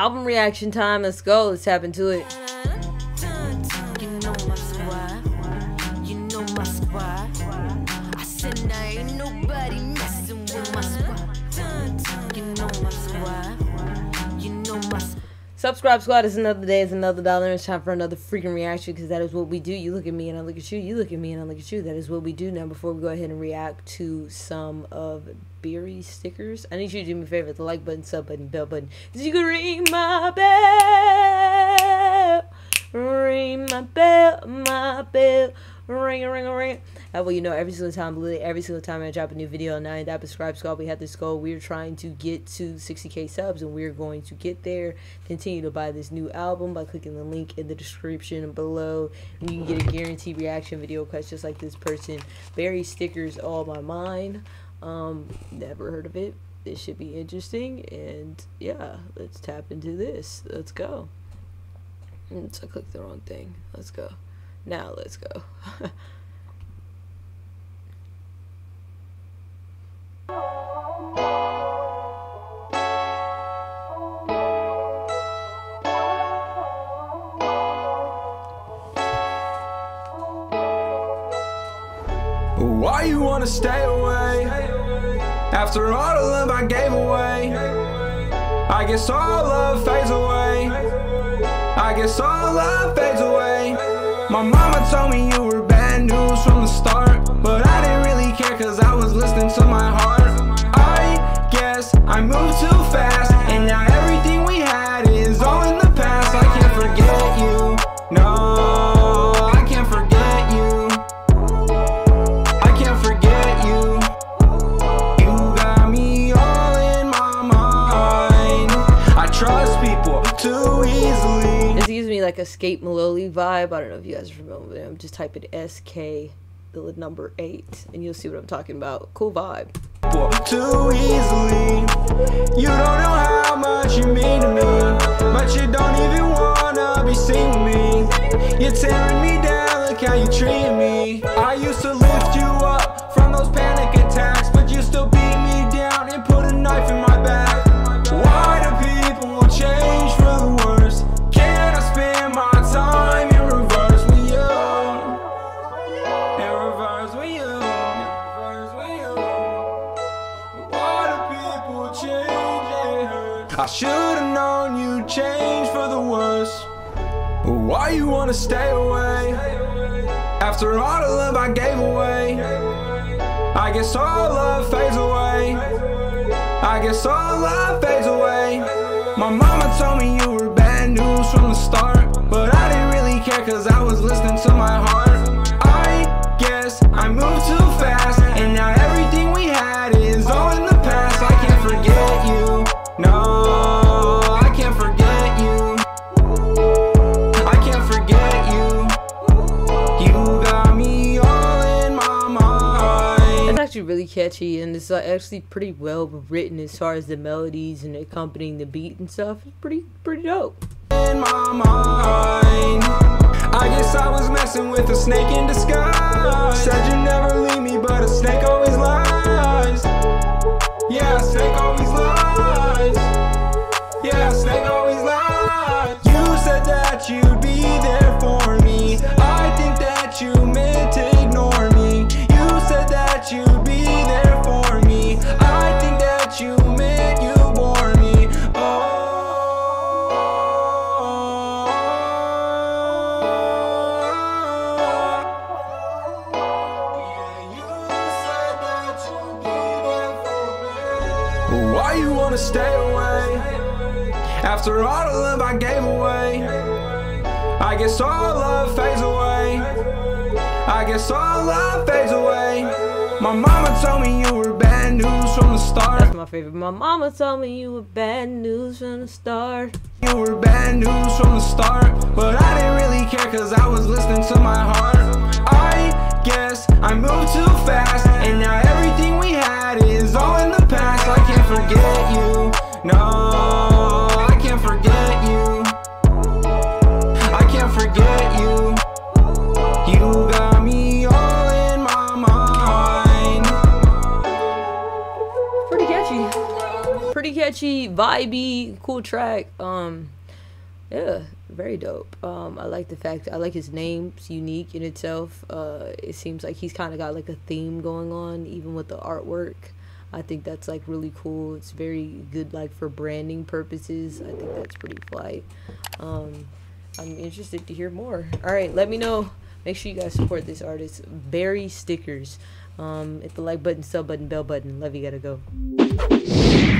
Album reaction time. Let's go. Let's tap into it. Subscribe Squad is another day, it's another dollar. It's time for another freaking reaction because that is what we do. You look at me and I look at you. You look at me and I look at you. That is what we do. Now, before we go ahead and react to some of Beary Stickers, I need you to do me a favor the like button, sub button, bell button. Cause you ring my bell. Ring my bell, my bell. Ring ring ring. That way you know every single time, literally every single time I drop a new video on 9 that subscribe squad, we have this goal. We're trying to get to 60k subs and we're going to get there. Continue to buy this new album by clicking the link in the description below. And you can get a guaranteed reaction video quest just like this person. Beary Stickers all my mind. Um, never heard of it. This should be interesting and yeah, let's tap into this. Let's go. Oops, I clicked the wrong thing. Let's go. Now let's go. Why you wanna stay away? After all the love I gave away, I guess all love fades away. I guess all love fades away. My mama told me you were bad news from the start, but I didn't really care cause I was listening to my heart. I guess I moved too fast, trust people too easily. This gives me like a Skate Maloley vibe. I don't know if you guys remember him. Just type in SK, the number 8, and you'll see what I'm talking about. Cool vibe. Too easily. You don't know how much you mean to me, but you don't even wanna be seen with me. You're tearing me down. Look how you treat me. I should've known you'd change for the worse. Why you wanna stay away? After all the love I gave away, I guess all love fades away. I guess all love fades away. Actually really catchy and it's actually pretty well written as far as the melodies and accompanying the beat and stuff. It's pretty pretty dope. I guess I was messing with a snake in disguise. Said you never leave me, but a snake After all the love I gave away, I guess all love fades away. I guess all love fades away. My mama told me you were bad news from the start. That's my favorite. My mama told me you were bad news from the start. You were bad news from the start, but I didn't really care cause I was listening to my heart. I guess I moved too catchy, vibey, cool track. Um, yeah, very dope. Um, I like the fact I like his name. It's unique in itself. Uh, it seems like he's kind of got like a theme going on, even with the artwork. I think that's like really cool. It's very good, like for branding purposes. I think that's pretty fly. Um, I'm interested to hear more. All right, let me know. Make sure you guys support this artist. Beary Stickers. Um, hit the like button, sub button, bell button. Love you. Gotta go.